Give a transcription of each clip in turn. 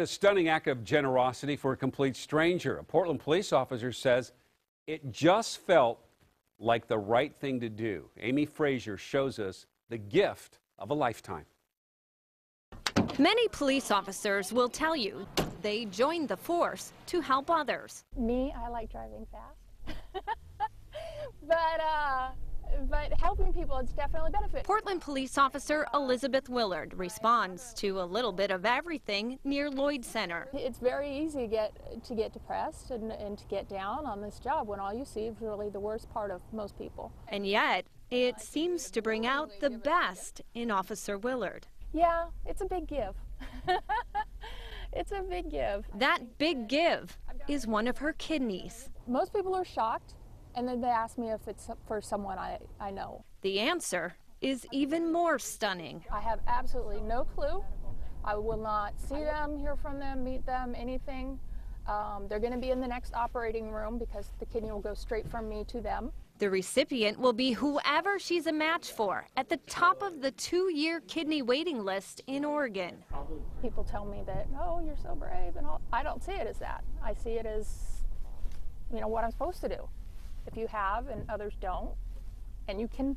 A stunning act of generosity for a complete stranger. A Portland police officer says it just felt like the right thing to do. Amy Frazier shows us the gift of a lifetime. Many police officers will tell you they joined the force to help others. Me, I like driving fast. but helping people, it's definitely benefit. Portland police officer Elizabeth Willard responds to a little bit of everything near Lloyd Center. It's very easy to get to get depressed and, and to get down on this job when all you see is really the worst part of most people. And yet, it seems to bring out the best in Officer Willard. Yeah, it's a big give. it's a big give. That big give is one of her kidneys. Most people are shocked and then they ask me if it's for someone I, I know. The answer is even more stunning. I have absolutely no clue. I will not see them, hear from them, meet them, anything. Um, they're going to be in the next operating room because the kidney will go straight from me to them. The recipient will be whoever she's a match for at the top of the two year kidney waiting list in Oregon. People tell me that, oh, you're so brave, and all. I don't see it as that. I see it as, you know, what I'm supposed to do. If you have and others don't, and you can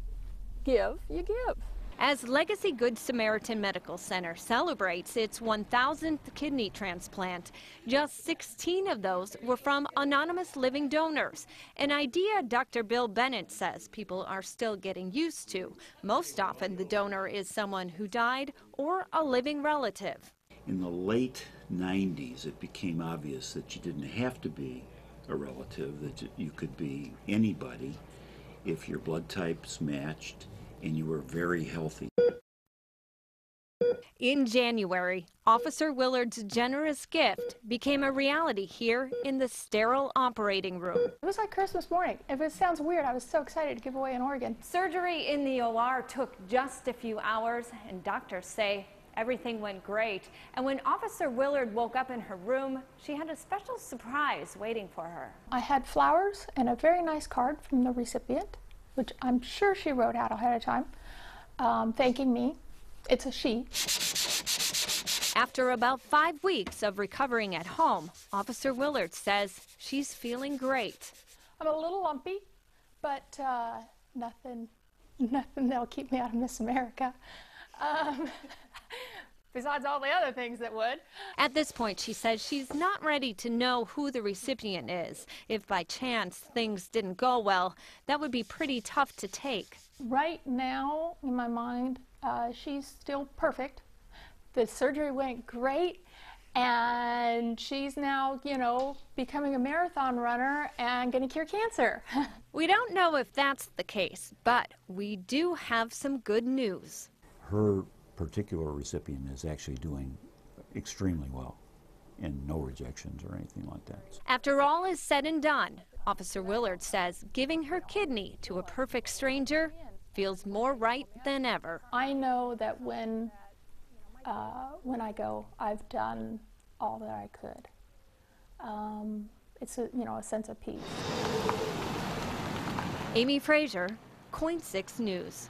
give, you give. As Legacy Good Samaritan Medical Center celebrates its 1,000th kidney transplant, just 16 of those were from anonymous living donors, an idea Dr. Bill Bennett says people are still getting used to. Most often, the donor is someone who died or a living relative. In the late 90s, it became obvious that you didn't have to be a relative, that you could be anybody if your blood types matched and you were very healthy. In January, Officer Willard's generous gift became a reality here in the sterile operating room. It was like Christmas morning. If it sounds weird, I was so excited to give away an organ. Surgery in the OR took just a few hours, and doctors say Everything went great. And when Officer Willard woke up in her room, she had a special surprise waiting for her. I had flowers and a very nice card from the recipient, which I'm sure she wrote out ahead of time, um, thanking me. It's a she. After about five weeks of recovering at home, Officer Willard says she's feeling great. I'm a little lumpy, but uh, nothing, nothing that'll keep me out of Miss America. Um, besides all the other things that would. At this point, she says she's not ready to know who the recipient is. If by chance things didn't go well, that would be pretty tough to take. Right now, in my mind, uh, she's still perfect. The surgery went great, and she's now, you know, becoming a marathon runner and going to cure cancer. we don't know if that's the case, but we do have some good news. Her particular recipient is actually doing extremely well and no rejections or anything like that. After all is said and done, Officer Willard says giving her kidney to a perfect stranger feels more right than ever. I know that when uh, when I go, I've done all that I could. Um, it's a, you know a sense of peace. Amy Frazier, KOIN 6 News.